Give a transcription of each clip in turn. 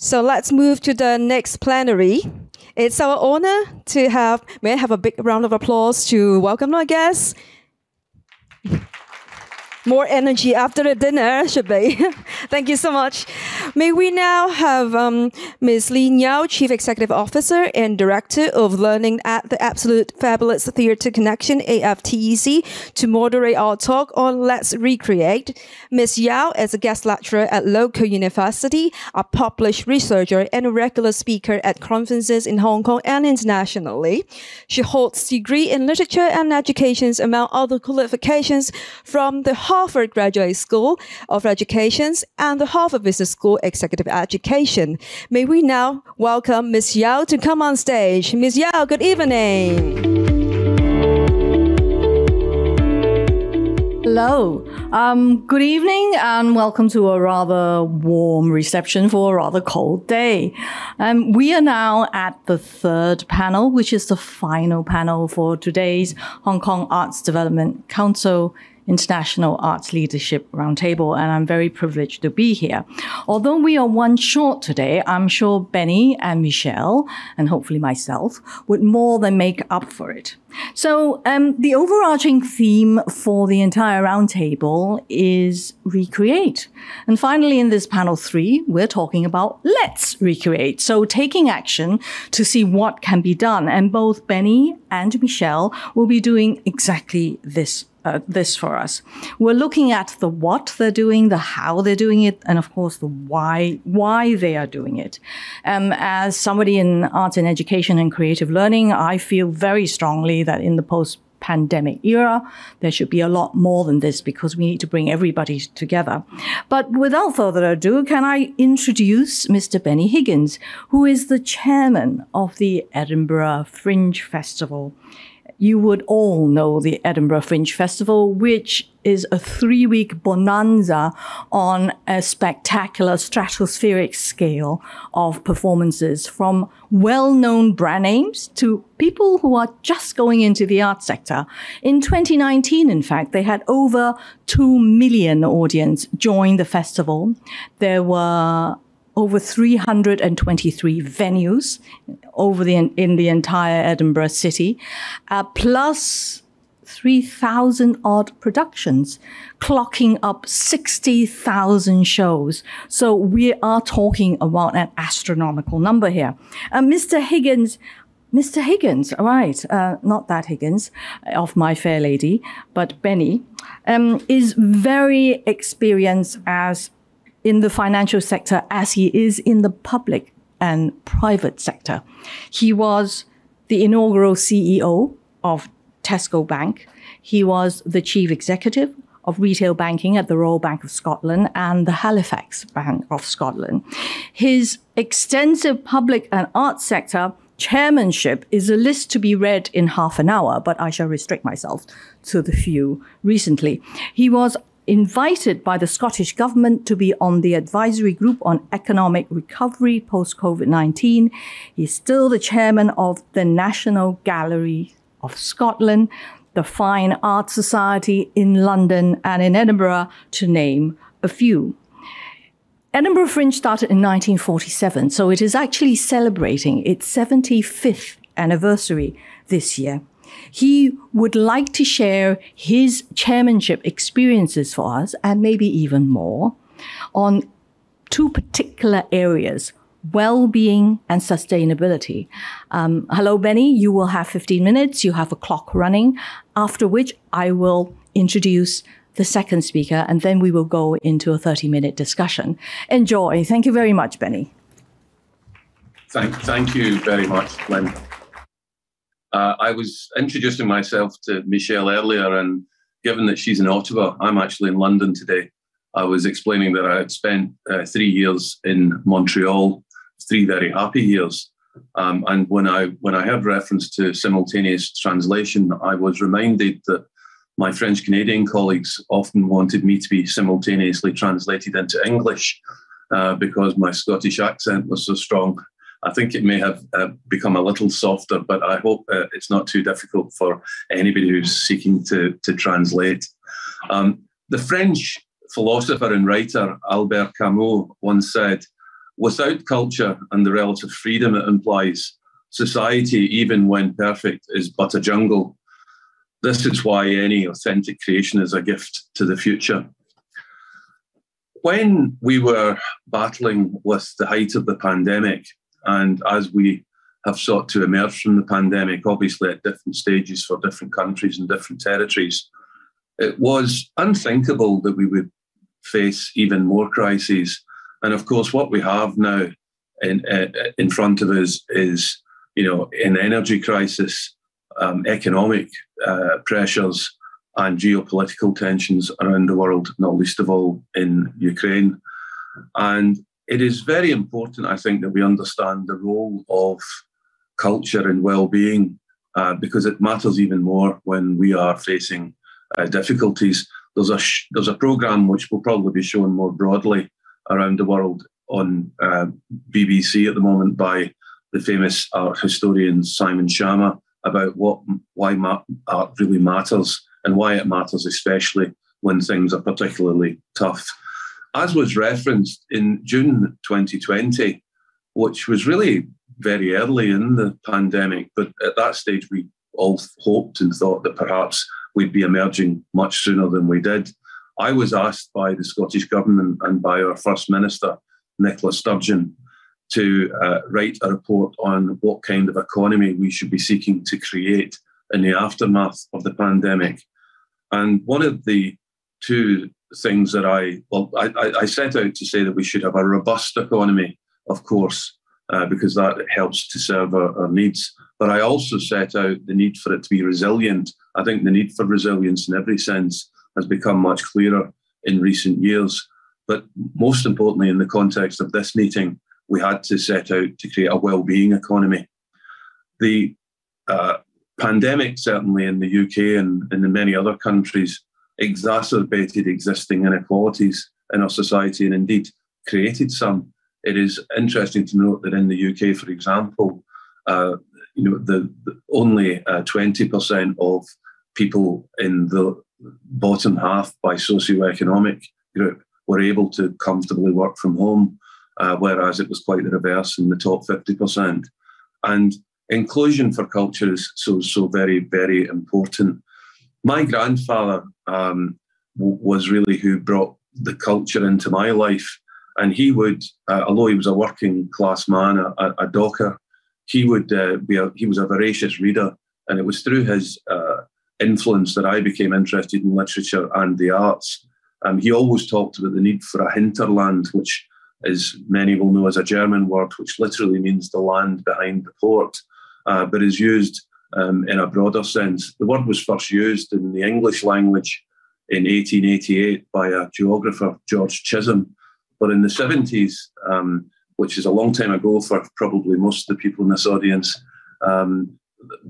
So let's move to the next plenary. It's our honor to have, may I have a big round of applause to welcome our guests? More energy after the dinner should be. Thank you so much. May we now have um, Ms. Lynn Yau, Chief Executive Officer and Director of Learning at the Absolute Fabulous Theatre Connection, AFTEC, to moderate our talk on Let's Recreate. Ms. Yau is a guest lecturer at local university, a published researcher and a regular speaker at conferences in Hong Kong and internationally. She holds degree in literature and education among other qualifications from the Graduate School of Education and the Harvard Business School Executive Education. May we now welcome Ms. Yau to come on stage. Ms. Yau, good evening. Hello. Um, good evening and welcome to a rather warm reception for a rather cold day. Um, we are now at the third panel, which is the final panel for today's Hong Kong Arts Development Council International Arts Leadership Roundtable, and I'm very privileged to be here. Although we are one short today, I'm sure Benny and Michelle, and hopefully myself, would more than make up for it. So, um, the overarching theme for the entire roundtable is recreate. And finally, in this panel three, we're talking about let's recreate. So, taking action to see what can be done. And both Benny and Michelle will be doing exactly this uh, this for us. We're looking at the what they're doing, the how they're doing it, and of course the why why they are doing it. Um, as somebody in arts and education and creative learning, I feel very strongly that in the post pandemic era. There should be a lot more than this because we need to bring everybody together. But without further ado, can I introduce Mr. Benny Higgins, who is the chairman of the Edinburgh Fringe Festival you would all know the Edinburgh Fringe Festival, which is a three week bonanza on a spectacular stratospheric scale of performances from well known brand names to people who are just going into the art sector. In 2019, in fact, they had over 2 million audience join the festival. There were over 323 venues over the in the entire Edinburgh city, uh, plus 3,000 odd productions, clocking up 60,000 shows. So we are talking about an astronomical number here. Uh, Mr. Higgins, Mr. Higgins, all right, uh, not that Higgins of My Fair Lady, but Benny, um, is very experienced as in the financial sector as he is in the public and private sector. He was the inaugural CEO of Tesco Bank. He was the chief executive of retail banking at the Royal Bank of Scotland and the Halifax Bank of Scotland. His extensive public and arts sector chairmanship is a list to be read in half an hour, but I shall restrict myself to the few recently. He was invited by the Scottish Government to be on the advisory group on economic recovery post COVID 19. He's still the chairman of the National Gallery of Scotland, the Fine Art Society in London and in Edinburgh, to name a few. Edinburgh Fringe started in 1947, so it is actually celebrating its 75th anniversary this year. He would like to share his chairmanship experiences for us and maybe even more on two particular areas well-being and sustainability. Um, hello, Benny. You will have 15 minutes. You have a clock running, after which I will introduce the second speaker, and then we will go into a 30-minute discussion. Enjoy. Thank you very much, Benny. Thank, thank you very much, Lynn. Uh, I was introducing myself to Michelle earlier, and given that she's in Ottawa, I'm actually in London today. I was explaining that I had spent uh, three years in Montreal, three very happy years. Um, and when I when I heard reference to simultaneous translation, I was reminded that my French Canadian colleagues often wanted me to be simultaneously translated into English uh, because my Scottish accent was so strong. I think it may have uh, become a little softer, but I hope uh, it's not too difficult for anybody who's seeking to, to translate. Um, the French philosopher and writer Albert Camus once said, without culture and the relative freedom it implies, society, even when perfect, is but a jungle. This is why any authentic creation is a gift to the future. When we were battling with the height of the pandemic, and as we have sought to emerge from the pandemic, obviously at different stages for different countries and different territories, it was unthinkable that we would face even more crises. And of course, what we have now in, uh, in front of us is, you know, an energy crisis, um, economic uh, pressures, and geopolitical tensions around the world, not least of all in Ukraine. And it is very important, I think, that we understand the role of culture and well-being uh, because it matters even more when we are facing uh, difficulties. There's a sh- there's a program which will probably be shown more broadly around the world on uh, BBC at the moment by the famous art historian Simon Schama about what why ma- art really matters and why it matters, especially when things are particularly tough. As was referenced in June 2020, which was really very early in the pandemic, but at that stage we all hoped and thought that perhaps we'd be emerging much sooner than we did. I was asked by the Scottish Government and by our First Minister, Nicola Sturgeon, to uh, write a report on what kind of economy we should be seeking to create in the aftermath of the pandemic. And one of the two things that I, well, I, I set out to say that we should have a robust economy, of course, uh, because that helps to serve our, our, needs. But I also set out the need for it to be resilient. I think the need for resilience in every sense has become much clearer in recent years. But most importantly, in the context of this meeting, we had to set out to create a well-being economy. The uh, pandemic, certainly in the UK and, and in many other countries, exacerbated existing inequalities in our society and indeed created some. It is interesting to note that in the UK, for example, uh, you know, the, the only uh, 20% of people in the bottom half by socioeconomic group were able to comfortably work from home, uh, whereas it was quite the reverse in the top 50%. And inclusion for culture is so so very very important. My grandfather um, w- was really who brought the culture into my life, and he would, uh, although he was a working class man, a, a docker, he would uh, be a, he was a voracious reader, and it was through his uh, influence that I became interested in literature and the arts. Um, he always talked about the need for a hinterland, which, as many will know, is a German word which literally means the land behind the port uh, but is used um, in a broader sense. The word was first used in the English language in 1888 by a geographer, George Chisholm. But in the 70s, um, which is a long time ago for probably most of the people in this audience, um,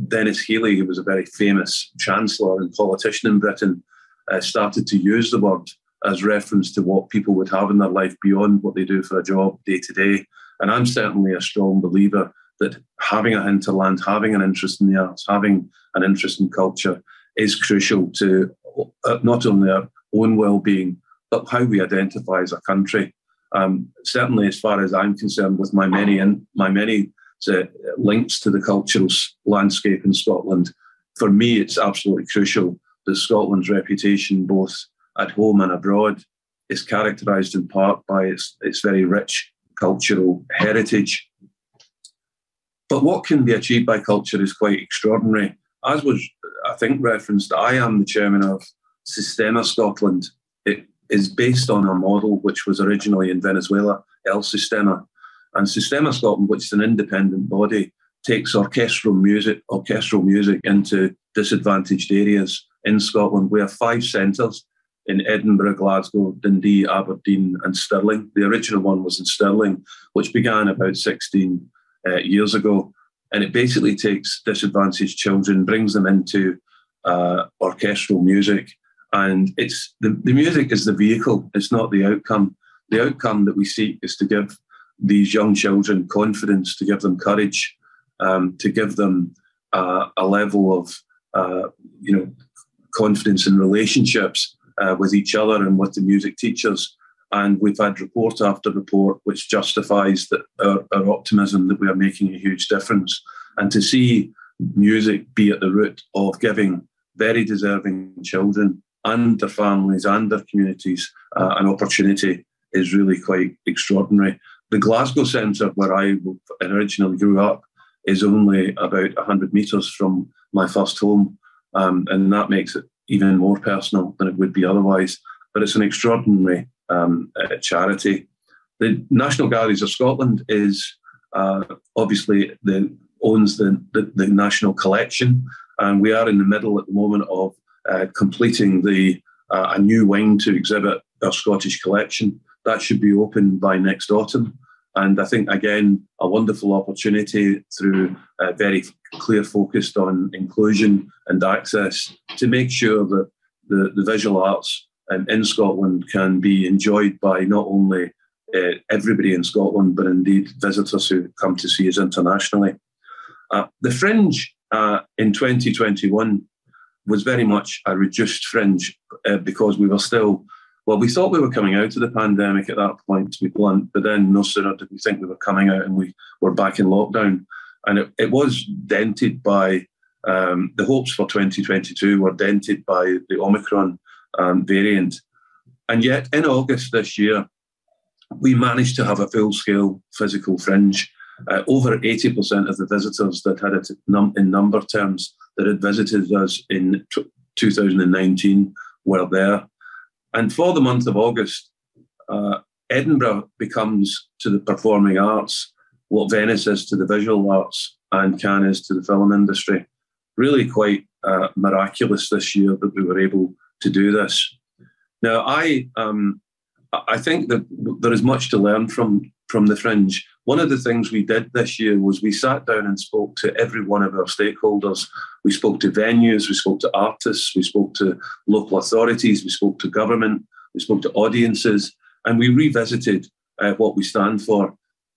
Denis Healey, who was a very famous chancellor and politician in Britain, uh, started to use the word as reference to what people would have in their life beyond what they do for a job day to day. And I'm certainly a strong believer that having a hinterland, having an interest in the arts, having an interest in culture is crucial to uh, not only our own well-being, but how we identify as a country. Um, certainly, as far as I'm concerned, with my many my many uh, links to the cultural landscape in Scotland, for me, it's absolutely crucial that Scotland's reputation, both at home and abroad, is characterised in part by its, its very rich cultural heritage but what can be achieved by culture is quite extraordinary. As was, I think, referenced, I am the chairman of Sistema Scotland. It is based on a model which was originally in Venezuela, El Sistema. And Sistema Scotland, which is an independent body, takes orchestral music, orchestral music into disadvantaged areas in Scotland. We have five centres in Edinburgh, Glasgow, Dundee, Aberdeen, and Stirling. The original one was in Stirling, which began about 16 uh, years ago. And it basically takes disadvantaged children, brings them into uh, orchestral music. And it's the, the music is the vehicle, it's not the outcome. The outcome that we seek is to give these young children confidence, to give them courage, um, to give them uh, a level of uh, you know confidence in relationships uh, with each other and with the music teachers. And we've had report after report which justifies that our, our optimism that we are making a huge difference. And to see music be at the root of giving very deserving children and their families and their communities uh, an opportunity is really quite extraordinary. The Glasgow Centre, where I originally grew up, is only about 100 metres from my first home, um, and that makes it even more personal than it would be otherwise. But it's an extraordinary um, charity. The National Galleries of Scotland is uh, obviously the owns the, the, the, national collection, and we are in the middle at the moment of uh, completing the uh, a new wing to exhibit our Scottish collection. That should be open by next autumn. And I think, again, a wonderful opportunity through a very clear focus on inclusion and access to make sure that the, the visual arts in Scotland can be enjoyed by not only uh, everybody in Scotland, but indeed visitors who come to see us internationally. Uh, the fringe uh, in 2021 was very much a reduced fringe uh, because we were still, well, we thought we were coming out of the pandemic at that point, to be blunt, but then no sooner did we think we were coming out and we were back in lockdown. And it, it was dented by um, the hopes for 2022 were dented by the Omicron um, variant. And yet, in August this year, we managed to have a full scale physical fringe. Uh, over 80% of the visitors that had it num- in number terms that had visited us in t- 2019 were there. And for the month of August, uh, Edinburgh becomes to the performing arts what Venice is to the visual arts and Cannes is to the film industry. Really quite uh, miraculous this year that we were able to do this. Now, I um, I think that there is much to learn from from the fringe. One of the things we did this year was we sat down and spoke to every one of our stakeholders. We spoke to venues, we spoke to artists, we spoke to local authorities, we spoke to government, we spoke to audiences, and we revisited uh, what we stand for.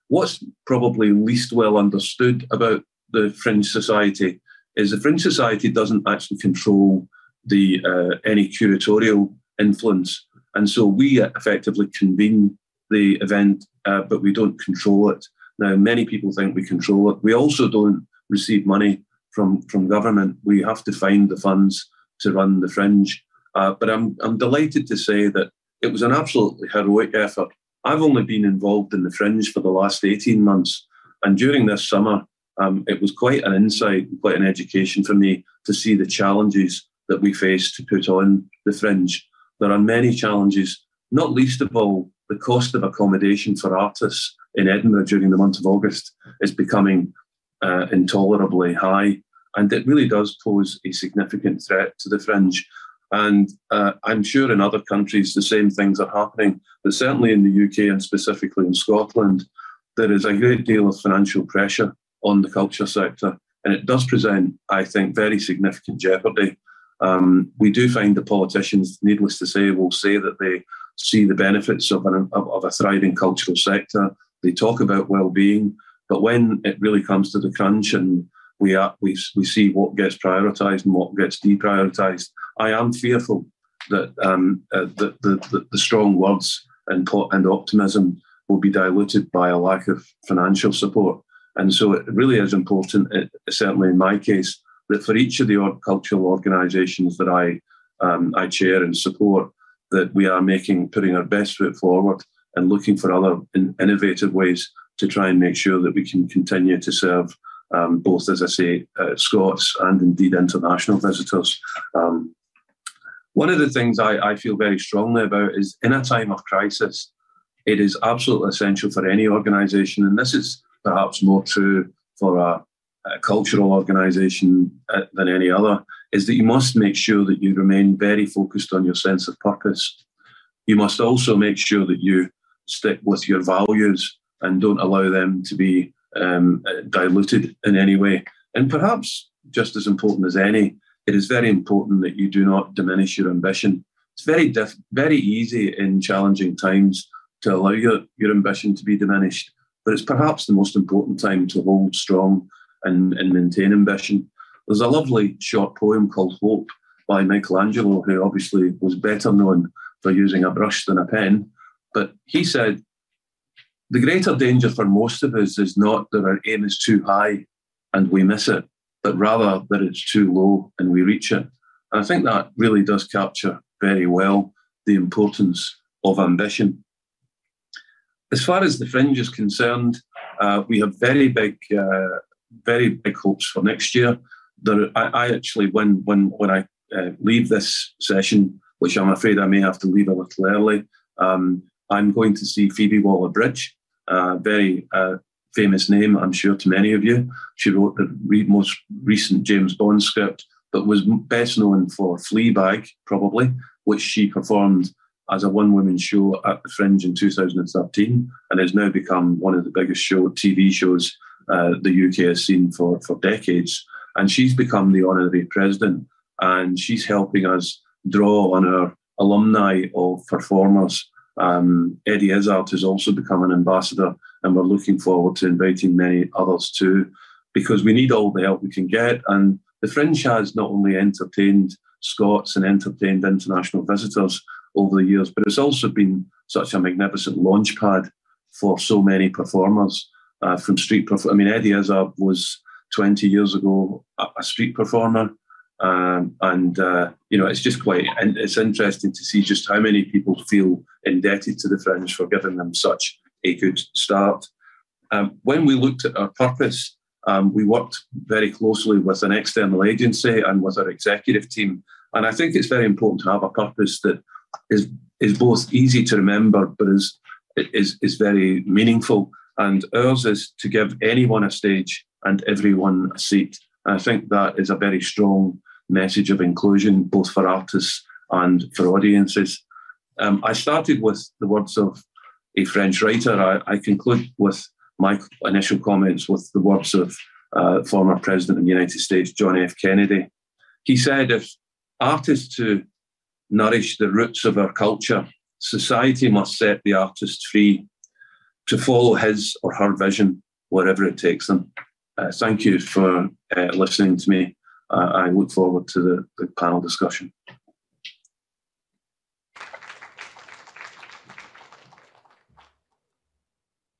What's probably least well understood about the Fringe Society is the Fringe Society doesn't actually control the uh, any curatorial influence. And so we effectively convene the event, uh, but we don't control it. Now, many people think we control it. We also don't receive money from, from government. We have to find the funds to run the fringe. Uh, but I'm, I'm delighted to say that it was an absolutely heroic effort. I've only been involved in the fringe for the last 18 months. And during this summer, um, it was quite an insight, quite an education for me to see the challenges that we face to put on the fringe. There are many challenges, not least of all the cost of accommodation for artists in Edinburgh during the month of August is becoming uh, intolerably high. And it really does pose a significant threat to the fringe. And uh, I'm sure in other countries the same things are happening, but certainly in the UK and specifically in Scotland, there is a great deal of financial pressure on the culture sector. And it does present, I think, very significant jeopardy um, we do find the politicians, needless to say, will say that they see the benefits of, an, of, of a thriving cultural sector. They talk about well-being, but when it really comes to the crunch and we are, we we see what gets prioritised and what gets deprioritised, I am fearful that um, uh, the, the, the strong words and and optimism will be diluted by a lack of financial support. And so it really is important, it, certainly in my case, that for each of the cultural organisations that I um, I chair and support, that we are making putting our best foot forward and looking for other in, innovative ways to try and make sure that we can continue to serve um, both, as I say, uh, Scots and indeed international visitors. Um, one of the things I, I feel very strongly about is in a time of crisis, it is absolutely essential for any organisation, and this is perhaps more true for a, a cultural organisation uh, than any other is that you must make sure that you remain very focused on your sense of purpose. You must also make sure that you stick with your values and don't allow them to be um, diluted in any way. And perhaps just as important as any, it is very important that you do not diminish your ambition. It's very diff- very easy in challenging times to allow your, your ambition to be diminished, but it's perhaps the most important time to hold strong and, and maintain ambition. There's a lovely short poem called Hope by Michelangelo, who obviously was better known for using a brush than a pen. But he said, the greater danger for most of us is not that our aim is too high and we miss it, but rather that it's too low and we reach it. And I think that really does capture very well the importance of ambition. As far as the fringe is concerned, uh, we have very big, uh, very big hopes for next year. There, I, I, actually, when when when I uh, leave this session, which I'm afraid I may have to leave a little early, um, I'm going to see Phoebe Waller-Bridge, a very uh, famous name, I'm sure, to many of you. She wrote the re- most recent James Bond script, but was best known for Fleabag, probably, which she performed as a one woman show at the Fringe in 2013 and has now become one of the biggest show TV shows uh, the UK has seen for, for decades. And she's become the honorary president and she's helping us draw on our alumni of performers. Um, Eddie Izzard has also become an ambassador, and we're looking forward to inviting many others too, because we need all the help we can get. And the Fringe has not only entertained Scots and entertained international visitors over the years, but it's also been such a magnificent launchpad for so many performers uh, from street. Perf- I mean, Eddie Izzard was 20 years ago a, street performer. Um, and uh, you know, it's just quite and it's interesting to see just how many people feel indebted to the Fringe for giving them such a good start. Um, when we looked at our purpose, um, we worked very closely with an external agency and with our executive team. And I think it's very important to have a purpose that is is both easy to remember, but is is is very meaningful. And ours is to give anyone a stage and everyone a seat. And I think that is a very strong message of inclusion, both for artists and for audiences. Um, I started with the words of a French writer. I, I, conclude with my initial comments with the words of uh, former President of the United States, John F. Kennedy. He said, if artists is to nourish the roots of our culture, society must set the artist free to follow his or her vision wherever it takes them. Uh, thank you for uh, listening to me. Uh, I look forward to the, the panel discussion.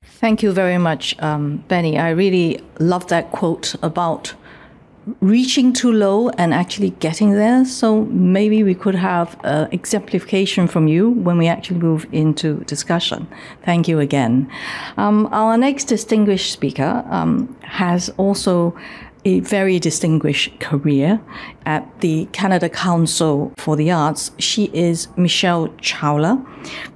Thank you very much, um, Benny. I really love that quote about reaching too low and actually getting there. So maybe we could have an exemplification from you when we actually move into discussion. Thank you again. Um, our next distinguished speaker um, has also a very distinguished career at the Canada Council for the Arts. She is Michelle Chawla.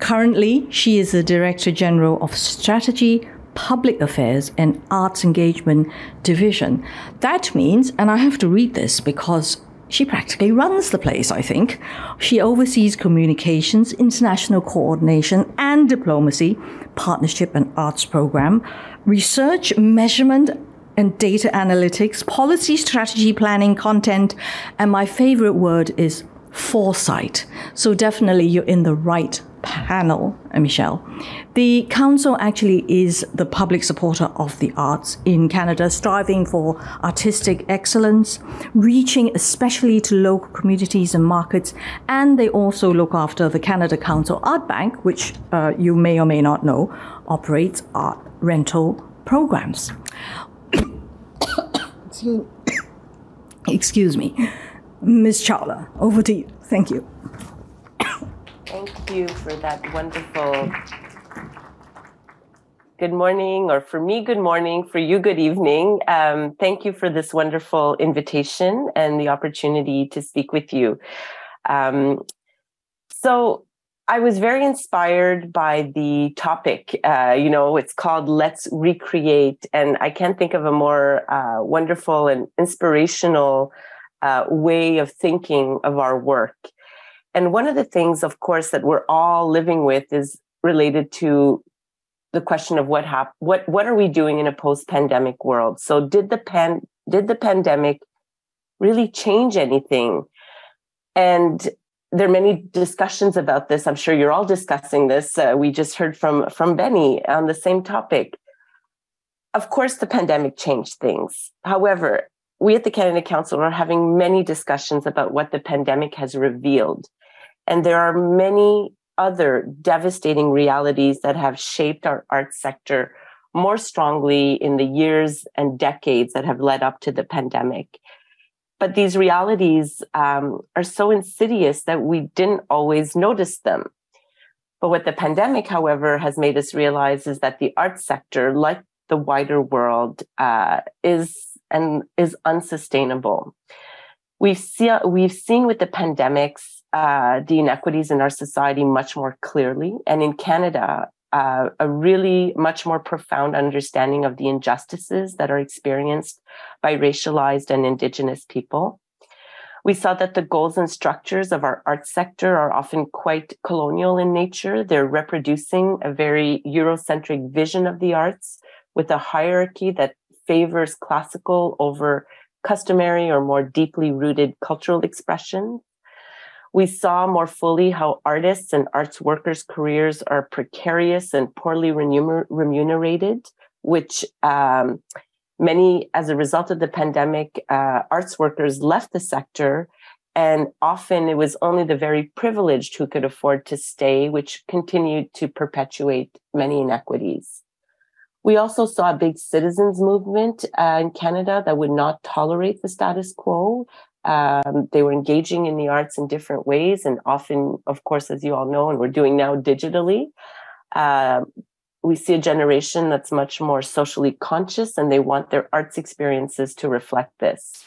Currently, she is the Director General of Strategy, Public Affairs and Arts Engagement Division. That means, and I have to read this because she practically runs the place, I think. She oversees communications, international coordination and diplomacy, partnership and arts program, research, measurement, and data analytics, policy, strategy, planning, content, and my favorite word is foresight. So definitely you're in the right panel, uh, Michelle. The council actually is the public supporter of the arts in Canada, striving for artistic excellence, reaching especially to local communities and markets, and they also look after the Canada Council Art Bank, which uh, you may or may not know operates art rental programs. Excuse me. Ms. Chawla, over to you. Thank you. Thank you for that wonderful good morning, or for me, good morning, for you, good evening. Um, thank you for this wonderful invitation and the opportunity to speak with you. Um, so, I was very inspired by the topic. Uh, you know, it's called Let's Recreate. And I can't think of a more uh, wonderful and inspirational uh, way of thinking of our work. And one of the things, of course, that we're all living with is related to the question of what hap- what what are we doing in a post-pandemic world? So did the pan did the pandemic really change anything? And there are many discussions about this. I'm sure you're all discussing this. Uh, we just heard from from Benny on the same topic. Of course, the pandemic changed things. However, we at the Canada Council are having many discussions about what the pandemic has revealed, and there are many other devastating realities that have shaped our arts sector more strongly in the years and decades that have led up to the pandemic. But these realities um, are so insidious that we didn't always notice them. But what the pandemic, however, has made us realize is that the arts sector, like the wider world, uh, is and is unsustainable. We've see, we've seen with the pandemics uh, the inequities in our society much more clearly, and in Canada, uh, a really much more profound understanding of the injustices that are experienced by racialized and Indigenous people. We saw that the goals and structures of our arts sector are often quite colonial in nature. They're reproducing a very Eurocentric vision of the arts with a hierarchy that favors classical over customary or more deeply rooted cultural expression. We saw more fully how artists and arts workers' careers are precarious and poorly remunerated, which um, many, as a result of the pandemic, uh, arts workers left the sector. And often it was only the very privileged who could afford to stay, which continued to perpetuate many inequities. We also saw a big citizens movement uh, in Canada that would not tolerate the status quo. Um, they were engaging in the arts in different ways, and often, of course, as you all know, and we're doing now digitally. Uh, we see a generation that's much more socially conscious, and they want their arts experiences to reflect this.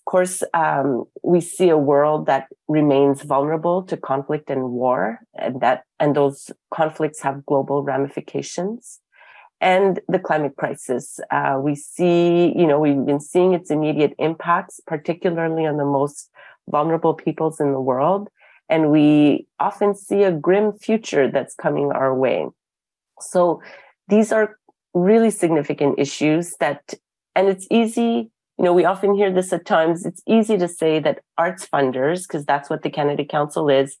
Of course, um, we see a world that remains vulnerable to conflict and war, and that and those conflicts have global ramifications and the climate crisis. Uh, we see, you know, we've been seeing its immediate impacts, particularly on the most vulnerable peoples in the world. And we often see a grim future that's coming our way. So these are really significant issues that, and it's easy, you know, we often hear this at times. It's easy to say that arts funders, because that's what the Canada Council is,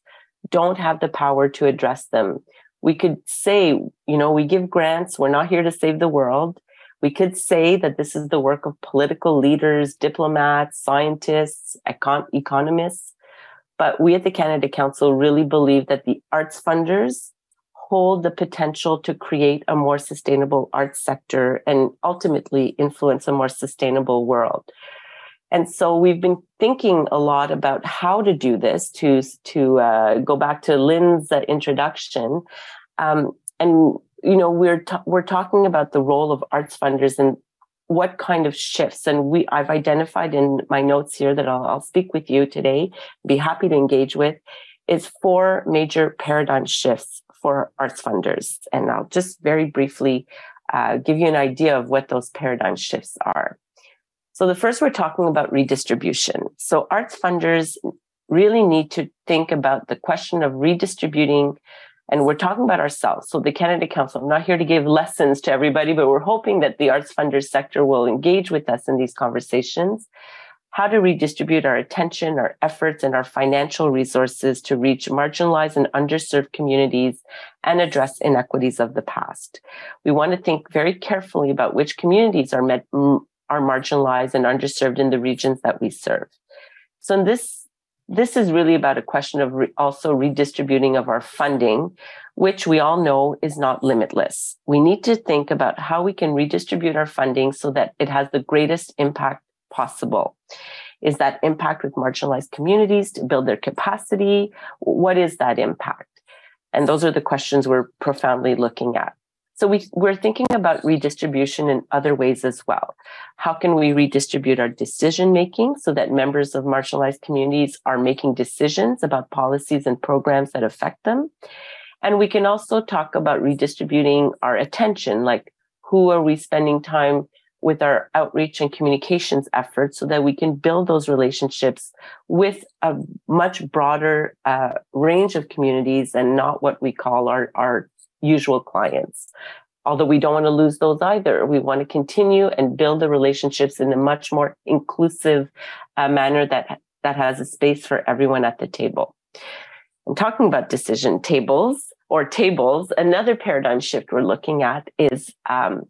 don't have the power to address them we could say, you know, we give grants, we're not here to save the world. We could say that this is the work of political leaders, diplomats, scientists, econ- economists. But we at the Canada Council really believe that the arts funders hold the potential to create a more sustainable arts sector and ultimately influence a more sustainable world. And so we've been thinking a lot about how to do this. To to uh, go back to Lynn's uh, introduction, um, and you know we're t- we're talking about the role of arts funders and what kind of shifts. And we I've identified in my notes here that I'll, I'll speak with you today. Be happy to engage with is four major paradigm shifts for arts funders, and I'll just very briefly uh, give you an idea of what those paradigm shifts are. So the first we're talking about redistribution. So arts funders really need to think about the question of redistributing and we're talking about ourselves. So the Canada Council, I'm not here to give lessons to everybody, but we're hoping that the arts funders sector will engage with us in these conversations. How to redistribute our attention, our efforts, and our financial resources to reach marginalized and underserved communities and address inequities of the past. We want to think very carefully about which communities are met, are marginalized and underserved in the regions that we serve. So this this is really about a question of re- also redistributing of our funding, which we all know is not limitless. We need to think about how we can redistribute our funding so that it has the greatest impact possible. Is that impact with marginalized communities to build their capacity? What is that impact? And those are the questions we're profoundly looking at. So we, we're thinking about redistribution in other ways as well. How can we redistribute our decision making so that members of marginalized communities are making decisions about policies and programs that affect them? And we can also talk about redistributing our attention, like who are we spending time with our outreach and communications efforts so that we can build those relationships with a much broader uh, range of communities and not what we call our, our usual clients. Although we don't want to lose those either. We want to continue and build the relationships in a much more inclusive uh, manner that, that has a space for everyone at the table. And talking about decision tables or tables, another paradigm shift we're looking at is um,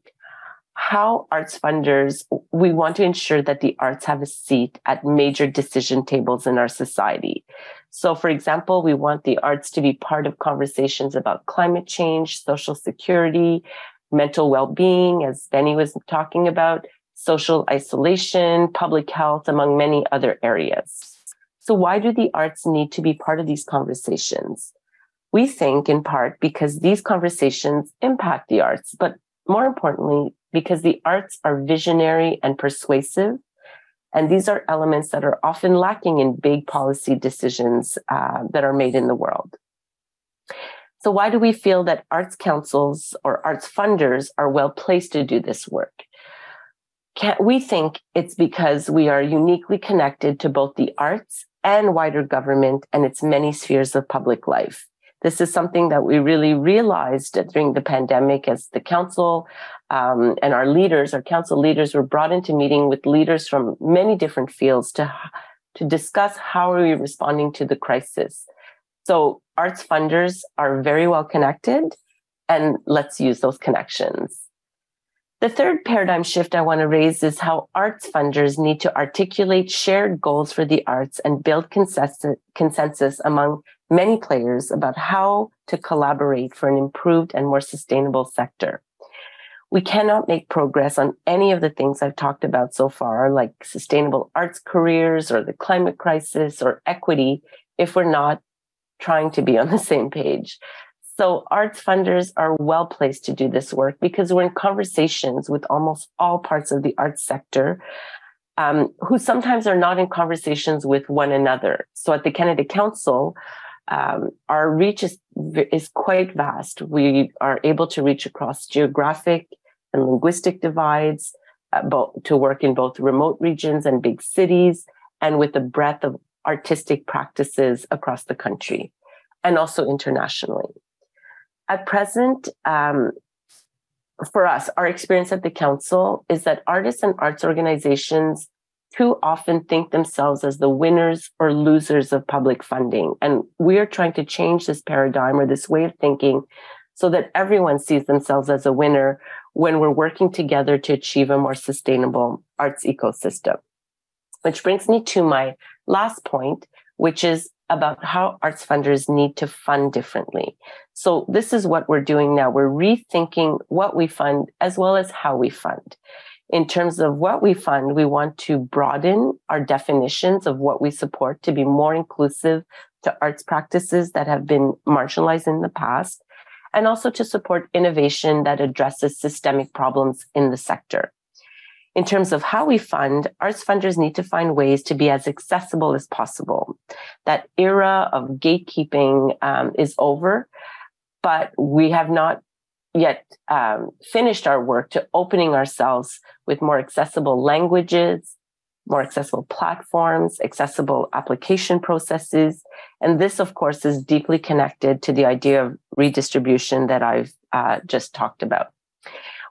how arts funders, we want to ensure that the arts have a seat at major decision tables in our society. So, for example, we want the arts to be part of conversations about climate change, social security, mental well being, as Benny was talking about, social isolation, public health, among many other areas. So, why do the arts need to be part of these conversations? We think, in part, because these conversations impact the arts, but more importantly, because the arts are visionary and persuasive. And these are elements that are often lacking in big policy decisions uh, that are made in the world. So, why do we feel that arts councils or arts funders are well placed to do this work? Can, we think it's because we are uniquely connected to both the arts and wider government and its many spheres of public life. This is something that we really realized during the pandemic as the council um, and our leaders, our council leaders were brought into meeting with leaders from many different fields to, to discuss how are we responding to the crisis. So arts funders are very well connected and let's use those connections. The third paradigm shift I want to raise is how arts funders need to articulate shared goals for the arts and build consensus, consensus among many players about how to collaborate for an improved and more sustainable sector. We cannot make progress on any of the things I've talked about so far, like sustainable arts careers or the climate crisis or equity, if we're not trying to be on the same page. So arts funders are well placed to do this work because we're in conversations with almost all parts of the arts sector um, who sometimes are not in conversations with one another. So at the Canada Council, um, our reach is, is quite vast. We are able to reach across geographic and linguistic divides, uh, to work in both remote regions and big cities, and with a breadth of artistic practices across the country and also internationally. At present, um, for us, our experience at the council is that artists and arts organizations too often think themselves as the winners or losers of public funding. And we are trying to change this paradigm or this way of thinking so that everyone sees themselves as a winner when we're working together to achieve a more sustainable arts ecosystem. Which brings me to my last point, which is about how arts funders need to fund differently. So this is what we're doing now. We're rethinking what we fund as well as how we fund. In terms of what we fund, we want to broaden our definitions of what we support to be more inclusive to arts practices that have been marginalized in the past, and also to support innovation that addresses systemic problems in the sector in terms of how we fund, arts funders need to find ways to be as accessible as possible. That era of gatekeeping um, is over, but we have not yet um, finished our work to opening ourselves with more accessible languages, more accessible platforms, accessible application processes. And this, of course, is deeply connected to the idea of redistribution that I've uh, just talked about.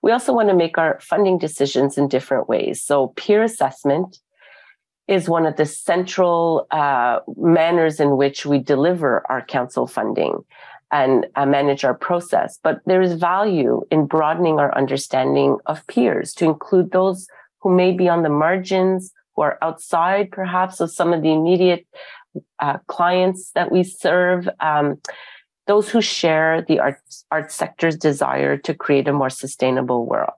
We also want to make our funding decisions in different ways. So, peer assessment is one of the central uh, manners in which we deliver our council funding and uh, manage our process. But there is value in broadening our understanding of peers to include those who may be on the margins, who are outside perhaps of some of the immediate uh, clients that we serve. Um, those who share the arts, art sector's desire to create a more sustainable world.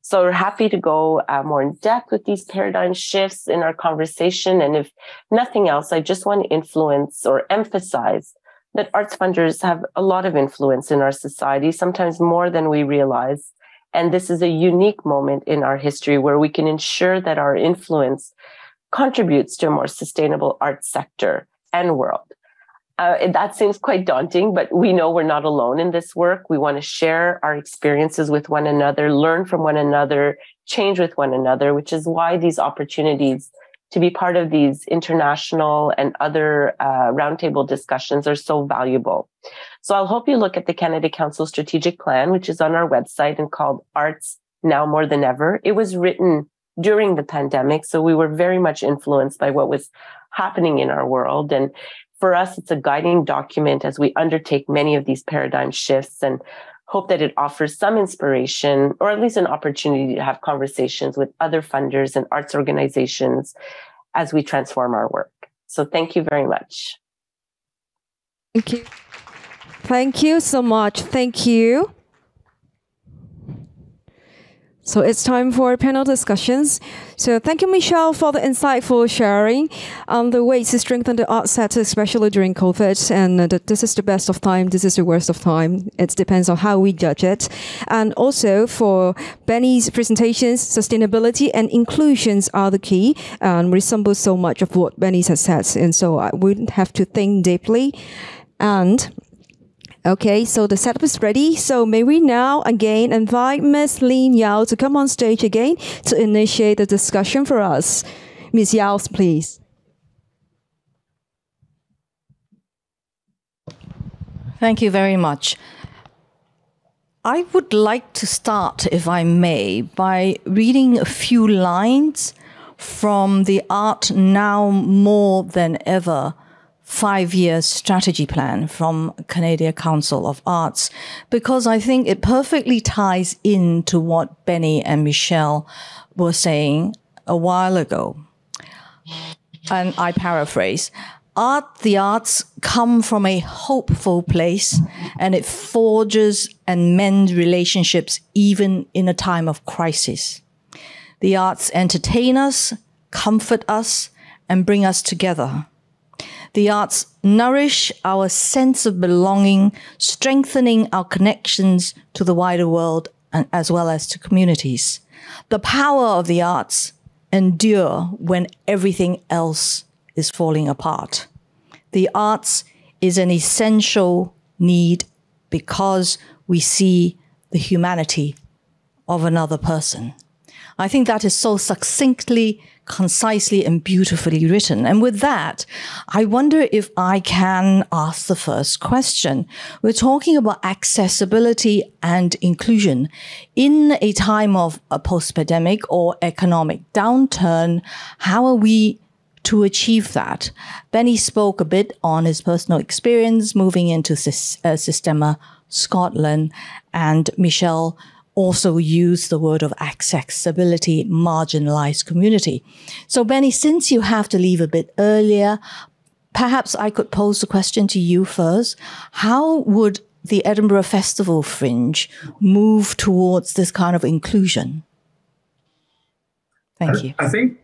So we're happy to go uh, more in depth with these paradigm shifts in our conversation. And if nothing else, I just want to influence or emphasize that arts funders have a lot of influence in our society, sometimes more than we realize. And this is a unique moment in our history where we can ensure that our influence contributes to a more sustainable arts sector and world. Uh, that seems quite daunting, but we know we're not alone in this work. We want to share our experiences with one another, learn from one another, change with one another, which is why these opportunities to be part of these international and other uh, roundtable discussions are so valuable. So I'll hope you look at the Canada Council Strategic Plan, which is on our website and called Arts Now More Than Ever. It was written during the pandemic, so we were very much influenced by what was happening in our world. And for us, it's a guiding document as we undertake many of these paradigm shifts and hope that it offers some inspiration or at least an opportunity to have conversations with other funders and arts organizations as we transform our work. So thank you very much. Thank you. Thank you so much. Thank you. So it's time for panel discussions. So thank you, Michelle, for the insightful sharing on the ways to strengthen the art sector, especially during COVID. And that this is the best of time, this is the worst of time. It depends on how we judge it. And also for Benny's presentations, sustainability and inclusions are the key and resemble so much of what Benny has said. And so I wouldn't have to think deeply. And Okay, so the setup is ready. So may we now again invite Ms. Lynn Yau to come on stage again to initiate the discussion for us. Ms. Yau, please. Thank you very much. I would like to start, if I may, by reading a few lines from the Art Now More Than Ever five year strategy plan from Canadian Council of Arts because I think it perfectly ties into what Benny and Michelle were saying a while ago. And I paraphrase art, the arts come from a hopeful place and it forges and mends relationships even in a time of crisis. The arts entertain us, comfort us, and bring us together. The arts nourish our sense of belonging, strengthening our connections to the wider world and as well as to communities. The power of the arts endure when everything else is falling apart. The arts is an essential need because we see the humanity of another person. I think that is so succinctly concisely and beautifully written. And with that, I wonder if I can ask the first question. We're talking about accessibility and inclusion. In a time of a post-pandemic or economic downturn, how are we to achieve that? Benny spoke a bit on his personal experience moving into uh, Sistema Scotland and Michelle also use the word of accessibility, marginalized community. So, Benny, since you have to leave a bit earlier, perhaps I could pose the question to you first. How would the Edinburgh Festival Fringe move towards this kind of inclusion? Thank you. I, I think,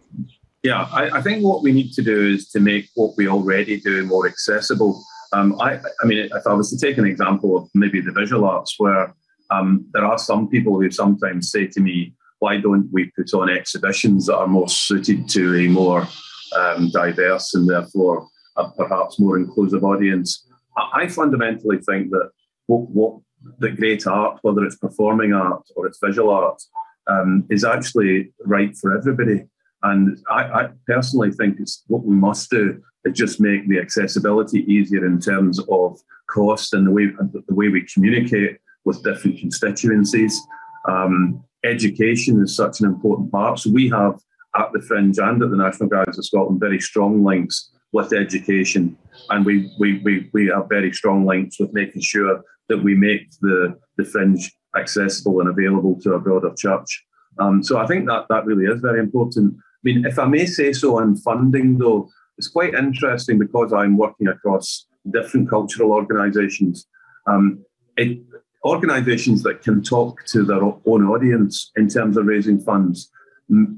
yeah, I, I, think what we need to do is to make what we already do more accessible. Um, I, I mean, if I was to take an example of maybe the visual arts, where um, there are some people who sometimes say to me, why don't we put on exhibitions that are more suited to a more um, diverse and therefore perhaps more inclusive audience? I fundamentally think that what, what the great art, whether it's performing art or it's visual art, um, is actually right for everybody. And I, I, personally think it's what we must do is just make the accessibility easier in terms of cost and the way the way we communicate with different constituencies. Um, education is such an important part. So we have at the Fringe and at the National Galleries of Scotland very strong links with education, and we we, we, we have very strong links with making sure that we make the, the Fringe accessible and available to a broader church. Um, so I think that that really is very important. I mean, if I may say so on funding, though, it's quite interesting because I'm working across different cultural organisations. Um, it, organisations that can talk to their own audience in terms of raising funds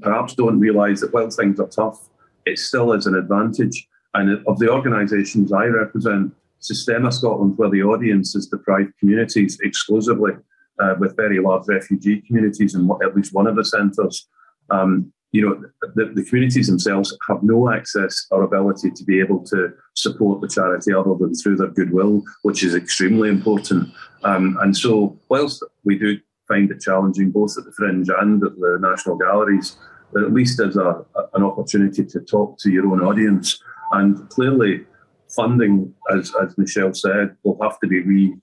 perhaps don't realise that while things are tough, it still is an advantage. And of the organisations I represent, Sistema Scotland, where the audience is deprived communities exclusively, uh, with very large refugee communities in at least one of the centres, um, you know, the, the, communities themselves have no access or ability to be able to support the charity other than through their goodwill, which is extremely important. Um, and so, whilst we do find it challenging both at the Fringe and at the National Galleries, but at least as a, an opportunity to talk to your own audience. And clearly, funding, as, as Michelle said, will have to be re,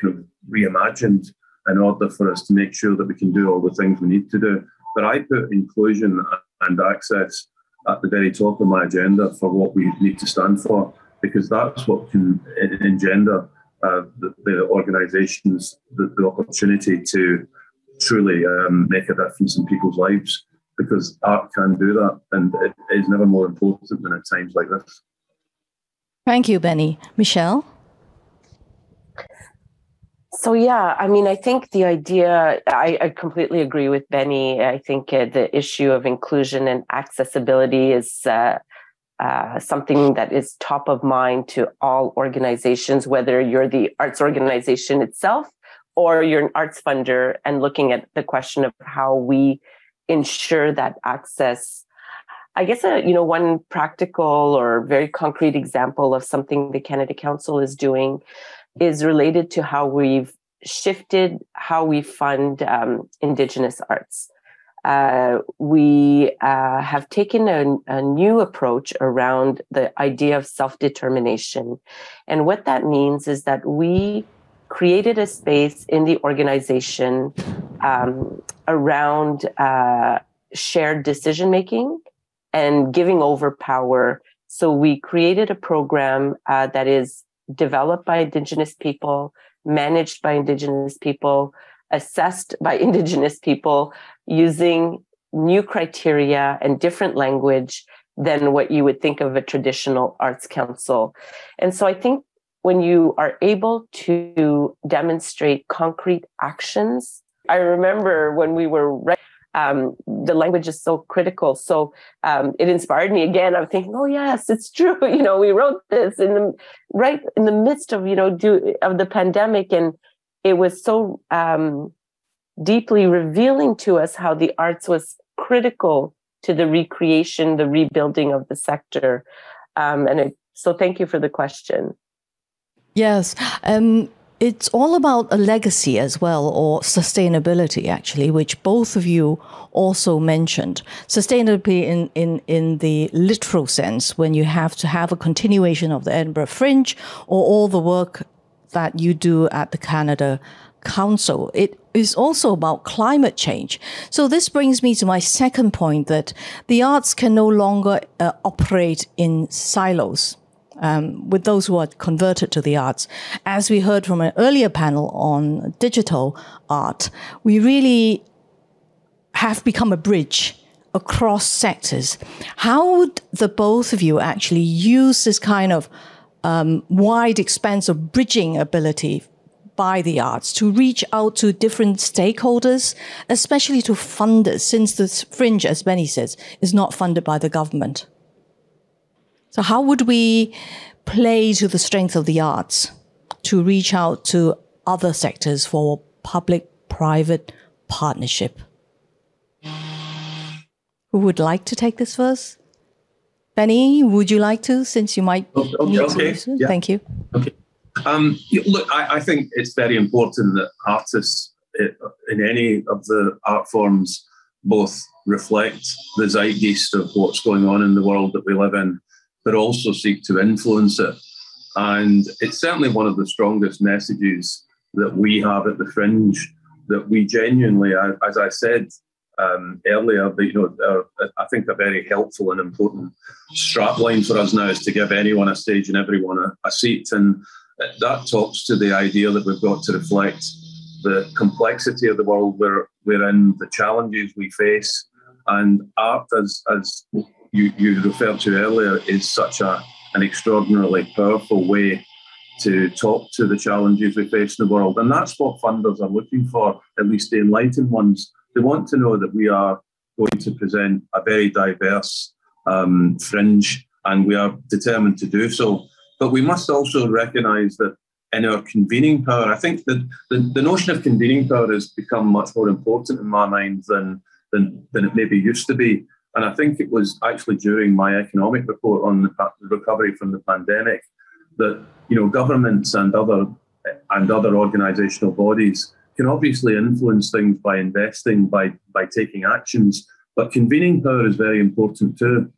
kind of reimagined in order for us to make sure that we can do all the things we need to do. But I put inclusion and access at the very top of my agenda for what we need to stand for, because that's what can engender uh, the, the, organisations the, the, opportunity to truly um, make a difference in people's lives. Because art can do that, and it is never more important than at times like this. Thank you, Benny. Michelle? So yeah, I mean, I think the idea. I, I completely agree with Benny. I think uh, the issue of inclusion and accessibility is uh, uh, something that is top of mind to all organizations, whether you're the arts organization itself or you're an arts funder, and looking at the question of how we ensure that access. I guess uh, you know one practical or very concrete example of something the Canada Council is doing is related to how we've shifted how we fund um, Indigenous arts. Uh, we uh, have taken a, a, new approach around the idea of self determination. And what that means is that we created a space in the organization um, around uh, shared decision making and giving over power. So we created a program uh, that is developed by Indigenous people, managed by Indigenous people, assessed by Indigenous people using new criteria and different language than what you would think of a traditional arts council. And so I think when you are able to demonstrate concrete actions, I remember when we were um, the language is so critical. So um, it inspired me again. I'm thinking, oh yes, it's true. You know, we wrote this in the right in the midst of you know do of the pandemic, and it was so um, deeply revealing to us how the arts was critical to the recreation, the rebuilding of the sector. Um, and it, so, thank you for the question. Yes. Um, it's all about a legacy as well, or sustainability, actually, which both of you also mentioned. Sustainability in, in, in the literal sense, when you have to have a continuation of the Edinburgh Fringe or all the work that you do at the Canada Council. It is also about climate change. So this brings me to my second point that the arts can no longer uh, operate in silos um, with those who are converted to the arts. As we heard from an earlier panel on digital art, we really have become a bridge across sectors. How would the both of you actually use this kind of um, wide expanse of bridging ability by the arts to reach out to different stakeholders, especially to funders, since the fringe, as Benny says, is not funded by the government? So, how would we play to the strength of the arts to reach out to other sectors for public private partnership? Who would like to take this first? Benny, would you like to, since you might? Okay, okay. Yeah. Thank you. Okay. Um, look, I, I, think it's very important that artists eh, in any of the art forms both reflect the zeitgeist of what's going on in the world that we live in but also seek to influence it. And it's certainly one of the strongest messages that we have at the fringe that we genuinely, as I said um, earlier, that, you know, uh, I think a very helpful and important strapline for us now is to give anyone a stage and everyone a, a seat. And that talks to the idea that we've got to reflect the complexity of the world we're, we're in, the challenges we face, and art as, as you, you referred to earlier is such a, an extraordinarily powerful way to talk to the challenges we face in the world. And that's what funders are looking for, at least the enlightened ones. They want to know that we are going to present a very diverse um, fringe, and we are determined to do so. But we must also recognise that in our convening power, I think that the, the notion of convening power has become much more important in my mind than, than, than it maybe used to be. And I think it was actually during my economic report on the recovery from the pandemic that you know governments and other and other organisational bodies can obviously influence things by investing, by by taking actions, but convening power is very important too.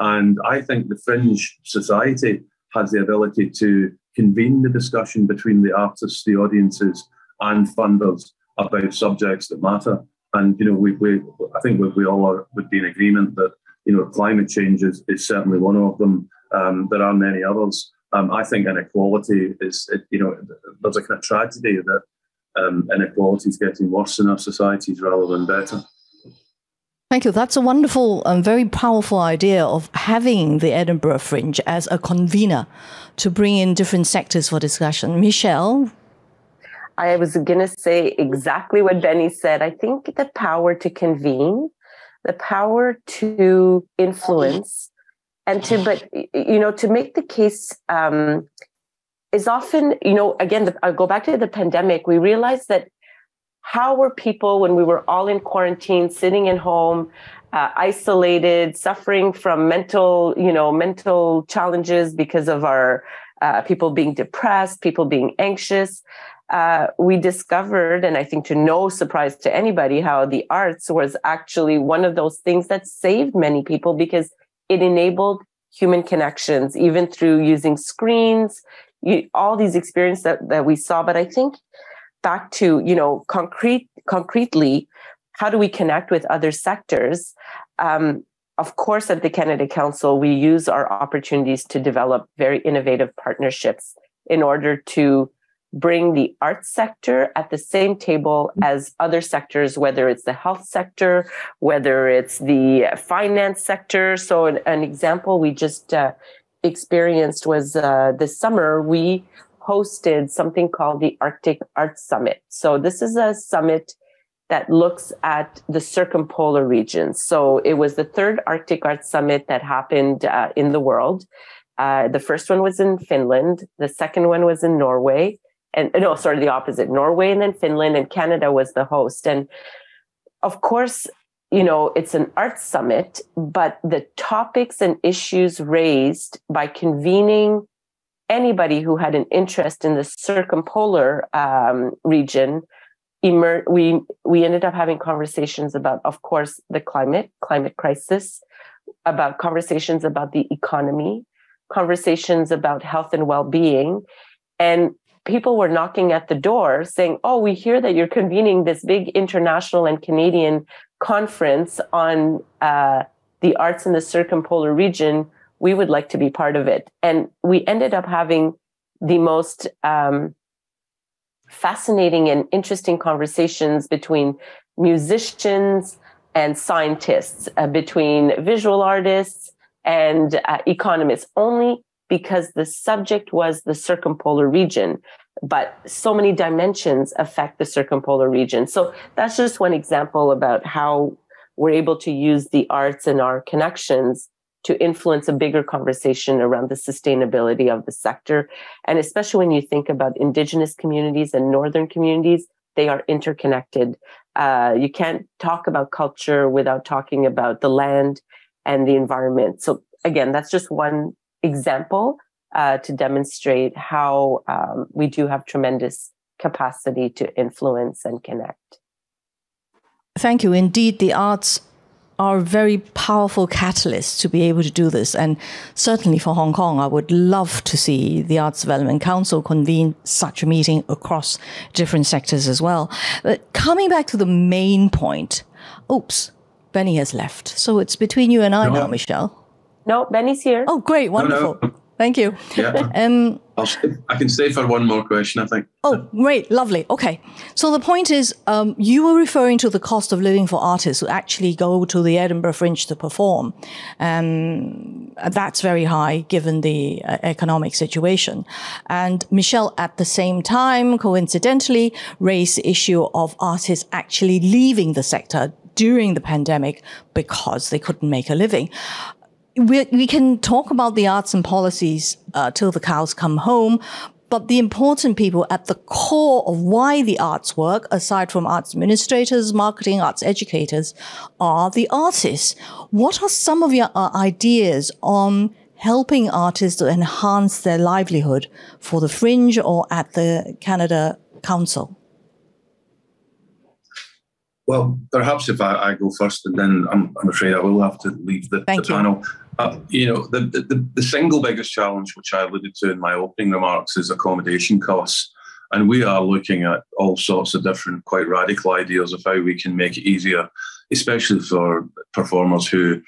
And I think the fringe society has the ability to convene the discussion between the artists, the audiences, and funders about subjects that matter. And you know, we, we I think we, we all are, would be in agreement that you know climate change is, is certainly one of them. Um, there are many others. Um, I think inequality is you know there's a kind of tragedy that um, inequality is getting worse in our societies rather than better. Thank you. That's a wonderful and very powerful idea of having the Edinburgh Fringe as a convener to bring in different sectors for discussion. Michelle, I was going to say exactly what Benny said. I think the power to convene, the power to influence, and to, but, you know, to make the case um, is often, you know, again, the, I'll go back to the pandemic. We realized that how were people when we were all in quarantine, sitting in home, uh, isolated, suffering from mental, you know, mental challenges because of our uh, people being depressed, people being anxious. Uh, we discovered, and I think to no surprise to anybody, how the arts was actually one of those things that saved many people because it enabled human connections, even through using screens, you, all these experiences that, that we saw. But I think back to, you know, concrete, concretely, how do we connect with other sectors? Um, of course, at the Canada Council, we use our opportunities to develop very innovative partnerships in order to bring the arts sector at the same table as other sectors, whether it's the health sector, whether it's the finance sector. So, an, an example we just uh, experienced was uh, this summer, we hosted something called the Arctic Arts Summit. So, this is a summit that looks at the circumpolar regions. So, it was the third Arctic Arts Summit that happened uh, in the world. Uh, the first one was in Finland, the second one was in Norway and no, sorry, the opposite. Norway and then Finland and Canada was the host. And of course, you know, it's an arts summit, but the topics and issues raised by convening anybody who had an interest in the circumpolar um, region, emer- we we ended up having conversations about, of course, the climate, climate crisis, about conversations about the economy, conversations about health and well-being, and people were knocking at the door saying, Oh, we hear that you're convening this big international and Canadian conference on uh, the arts in the circumpolar region. We would like to be part of it. And we ended up having the most um, fascinating and interesting conversations between musicians and scientists, uh, between visual artists and uh, economists, only because the subject was the circumpolar region but so many dimensions affect the circumpolar region. So that's just one example about how we're able to use the arts and our connections to influence a bigger conversation around the sustainability of the sector. And especially when you think about indigenous communities and northern communities they are interconnected. Uh, you can't talk about culture without talking about the land and the environment. So again that's just one example uh, to demonstrate how um, we do have tremendous capacity to influence and connect. Thank you. Indeed, the arts are very powerful catalysts to be able to do this. And certainly for Hong Kong, I would love to see the Arts Development Council convene such a meeting across different sectors as well. But coming back to the main point, oops, Benny has left. So it's between you and I no. now, Michelle. No, Benny's here. Oh, great. Wonderful. No, no. Thank you. Yeah. Um, i can stay for one more question, I think. Oh, great. Lovely. Okay. So the point is, um, you were referring to the cost of living for artists who actually go to the Edinburgh Fringe to perform. Um, that's very high given the uh, economic situation. And Michelle, at the same time, coincidentally, raised the issue of artists actually leaving the sector during the pandemic because they couldn't make a living we, we can talk about the arts and policies uh, till the cows come home, but the important people at the core of why the arts work, aside from arts administrators, marketing, arts educators, are the artists. What are some of your uh, ideas on helping artists to enhance their livelihood for the fringe or at the Canada Council? Well, perhaps if I, I go first, and then I'm, I'm, afraid I will have to leave the, the panel. Uh, you know, the, the, the single biggest challenge, which I alluded to in my opening remarks, is accommodation costs. And we are looking at all sorts of different, quite radical ideas of how we can make it easier, especially for performers who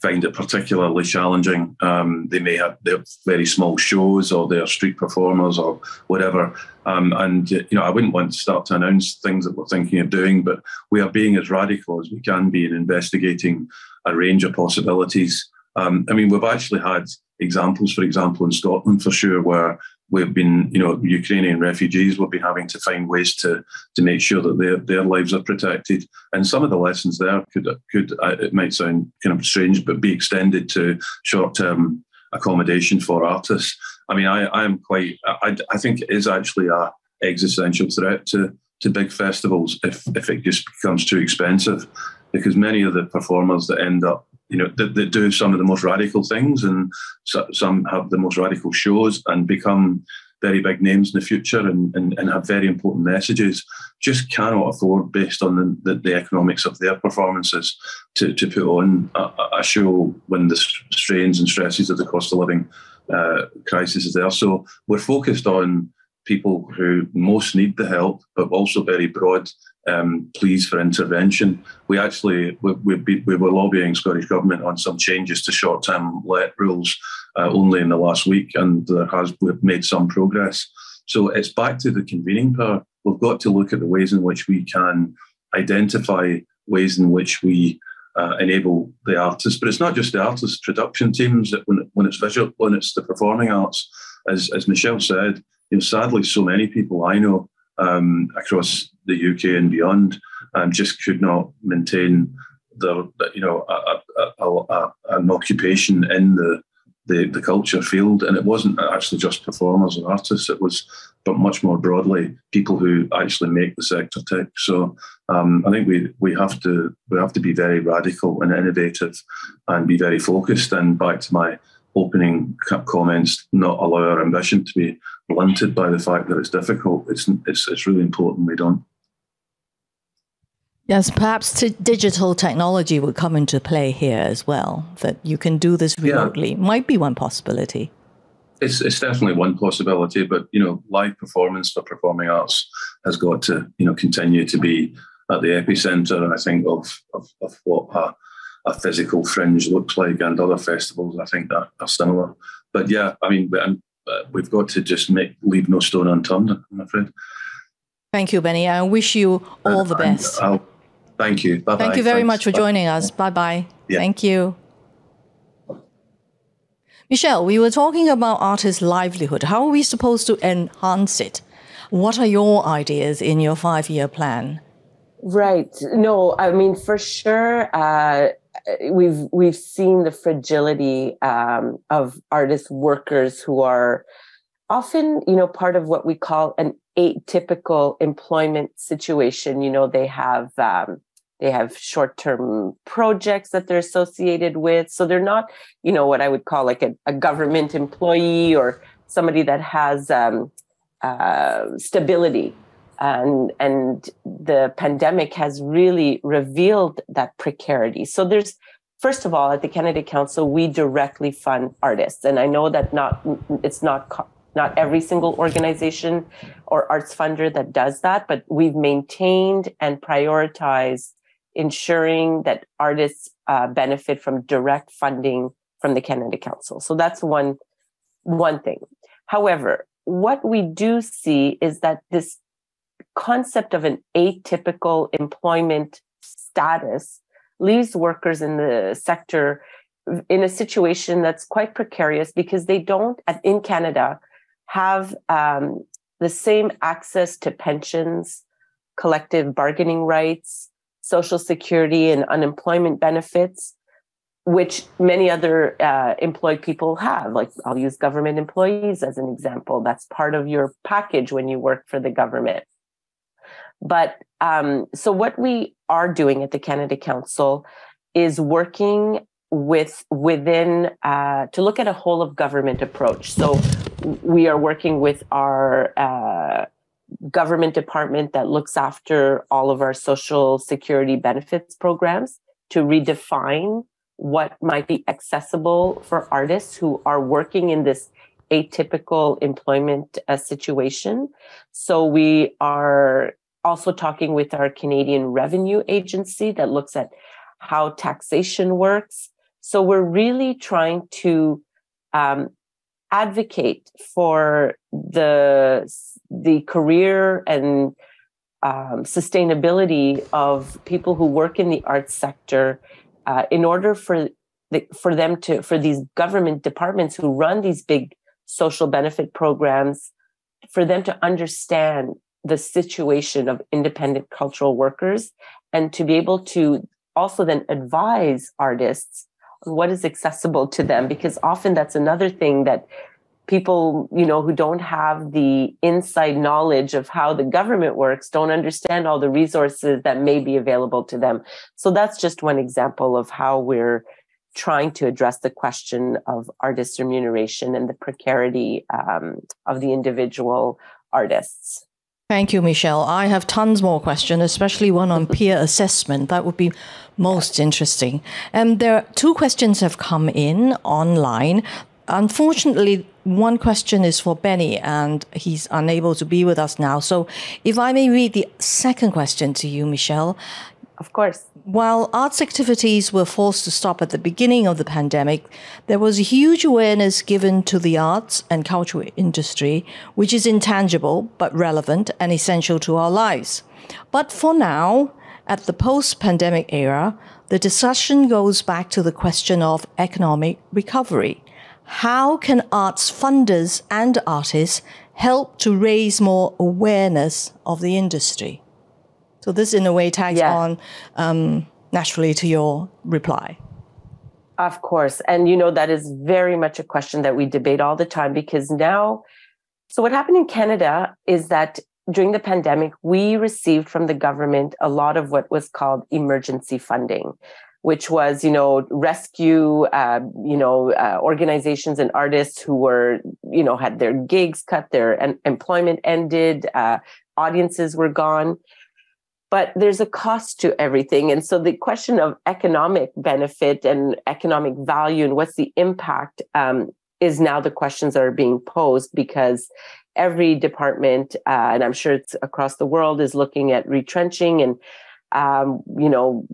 find it particularly challenging. Um, they may have very small shows or they're street performers or whatever. Um, and, you know, I wouldn't want to start to announce things that we're thinking of doing, but we are being as radical as we can be in investigating a range of possibilities. Um, I mean, we've actually had examples, for example, in Scotland for sure, where we've been, you know, Ukrainian refugees will be having to find ways to to make sure that their their lives are protected. And some of the lessons there could could uh, it might sound kind of strange, but be extended to short term accommodation for artists. I mean, I I am quite I I think it is actually a existential threat to to big festivals if if it just becomes too expensive, because many of the performers that end up you know, that, that do some of the most radical things, and so, some have the most radical shows and become very big names in the future and, and, and have very important messages, just cannot afford, based on the, the, the economics of their performances, to, to put on a, a, show when the strains and stresses of the cost of living uh, crisis is there. So we're focused on people who most need the help, but also very broad um, pleas for intervention. We actually we, we, we, were lobbying Scottish government on some changes to short-term let rules uh, only in the last week, and there has we've made some progress. So it's back to the convening power. We've got to look at the ways in which we can identify ways in which we uh, enable the artists, but it's not just the artists, production teams. That when, when it's visual, when it's the performing arts, as as Michelle said, you know, sadly, so many people I know um, across the UK and beyond um, just could not maintain their, you know, a, a, a, an occupation in the, the, the culture field. And it wasn't actually just performers and artists; it was, but much more broadly, people who actually make the sector tick. So um, I think we we have to we have to be very radical and innovative, and be very focused. And back to my opening comments, not allow our ambition to be blunted by the fact that it's difficult. It's it's it's really important we don't. Yes, perhaps t- digital technology would come into play here as well. That you can do this remotely yeah. might be one possibility. It's it's definitely one possibility, but you know, live performance for performing arts has got to you know continue to be at the epicenter. And I think of of, of what a, a physical fringe looks like, and other festivals. I think that are similar. But yeah, I mean, we've got to just make leave no stone unturned. I'm afraid. Thank you, Benny. I wish you all the best. I'll, thank you. Bye Thank you very Thanks. much for joining us. Bye bye. Yeah. Thank you. Michelle, we were talking about artists' livelihood. How are we supposed to enhance it? What are your ideas in your five year plan? Right. No, I mean, for sure, uh, we've we've seen the fragility um, of artist workers who are often, you know, part of what we call an atypical employment situation. You know, they have um, they have short term projects that they're associated with, so they're not, you know, what I would call like a, a government employee or somebody that has um, uh, stability and and the pandemic has really revealed that precarity so there's first of all at the Canada Council we directly fund artists and i know that not it's not not every single organization or arts funder that does that but we've maintained and prioritized ensuring that artists uh, benefit from direct funding from the Canada Council. So that's one one thing. However, what we do see is that this concept of an atypical employment status leaves workers in the sector in a situation that's quite precarious because they don't in canada have um, the same access to pensions collective bargaining rights social security and unemployment benefits which many other uh, employed people have. Like i'll use government employees as an example. That's part of your package when you work for the government but um, so what we are doing at the Canada Council is working with within uh, to look at a whole of government approach. So we are working with our uh, government department that looks after all of our social security benefits programs to redefine what might be accessible for artists who are working in this atypical employment uh, situation. So we are also talking with our Canadian Revenue Agency that looks at how taxation works. So we're really trying to um, advocate for the the career and um, sustainability of people who work in the arts sector uh, in order for the, for them to for these government departments who run these big social benefit programs for them to understand the situation of independent cultural workers and to be able to also then advise artists on what is accessible to them because often that's another thing that people you know who don't have the inside knowledge of how the government works don't understand all the resources that may be available to them. So that's just one example of how we're trying to address the question of artist remuneration and the precarity um, of the individual artists Thank you, Michelle. I have tons more questions, especially one on peer assessment. That would be most interesting. And um, there are two questions have come in online. Unfortunately, one question is for Benny, and he's unable to be with us now. So, if I may read the second question to you, Michelle. Of course. While arts activities were forced to stop at the beginning of the pandemic, there was a huge awareness given to the arts and cultural industry, which is intangible but relevant and essential to our lives. But for now, at the post pandemic era, the discussion goes back to the question of economic recovery. How can arts funders and artists help to raise more awareness of the industry? So this, in a way, tags yeah. on um, naturally to your reply. Of course. And, you know, that is very much a question that we debate all the time because now, so what happened in Canada is that during the pandemic, we received from the government a lot of what was called emergency funding, which was, you know, rescue, uh, you know, uh, organizations and artists who were, you know, had their gigs cut, their en- employment ended, uh, audiences were gone but there's a cost to everything. And so the question of economic benefit and economic value and what's the impact um, is now the questions that are being posed because every department, uh, and I'm sure it's across the world, is looking at retrenching and um, you know,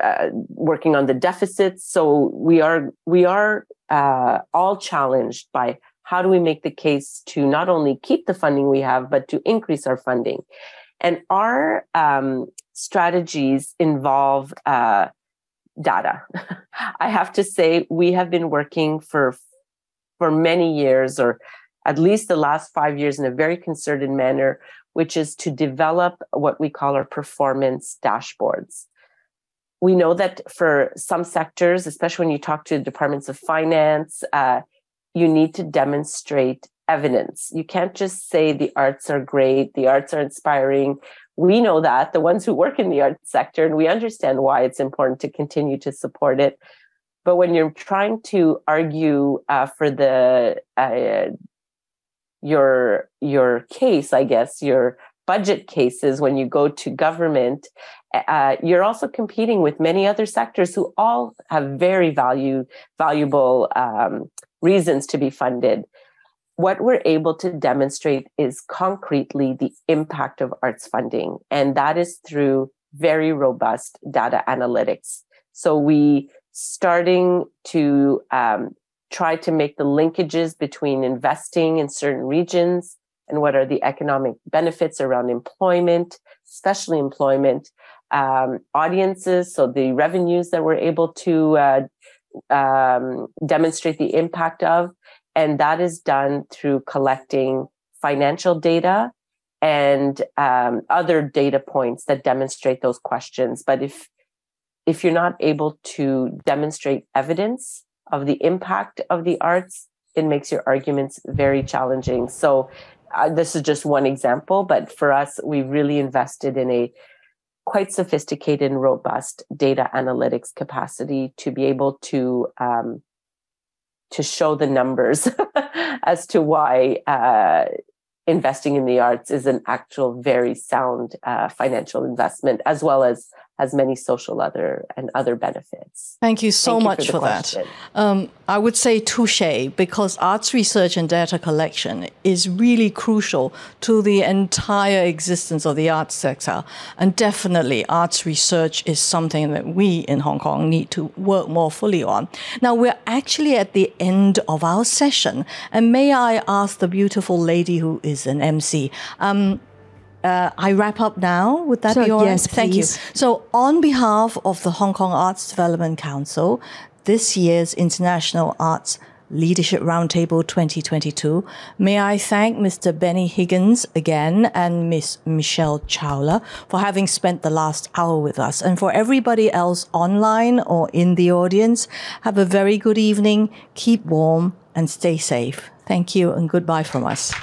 uh, working on the deficits. So we are we are uh, all challenged by how do we make the case to not only keep the funding we have, but to increase our funding. And our um, strategies involve uh, data. I have to say, we have been working for for many years, or at least the last five years, in a very concerted manner, which is to develop what we call our performance dashboards. We know that for some sectors, especially when you talk to departments of finance, uh, you need to demonstrate evidence. You can't just say the arts are great, the arts are inspiring. We know that, the ones who work in the arts sector, and we understand why it's important to continue to support it. But when you're trying to argue uh, for the uh, your your case, I guess your budget cases, when you go to government, uh, you're also competing with many other sectors who all have very value valuable um, reasons to be funded what we're able to demonstrate is concretely the impact of arts funding, and that is through very robust data analytics. So we starting to um, try to make the linkages between investing in certain regions and what are the economic benefits around employment, especially employment, um, audiences, so the revenues that we're able to uh, um, demonstrate the impact of, and that is done through collecting financial data and um, other data points that demonstrate those questions. But if if you're not able to demonstrate evidence of the impact of the arts, it makes your arguments very challenging. So uh, this is just one example, but for us, we really invested in a quite sophisticated and robust data analytics capacity to be able to um, to show the numbers as to why uh, investing in the arts is an actual very sound uh, financial investment as well as has many social other and other benefits. Thank you so Thank much you for, for that. Um, I would say touche because arts research and data collection is really crucial to the entire existence of the arts sector. And definitely, arts research is something that we in Hong Kong need to work more fully on. Now, we're actually at the end of our session. And may I ask the beautiful lady who is an MC? Um, uh, I wrap up now. Would that so, be all yes, right? Thank you. So, on behalf of the Hong Kong Arts Development Council, this year's International Arts Leadership Roundtable 2022. May I thank Mr. Benny Higgins again and Miss Michelle Chawla for having spent the last hour with us. And for everybody else online or in the audience, have a very good evening, keep warm, and stay safe. Thank you and goodbye from us.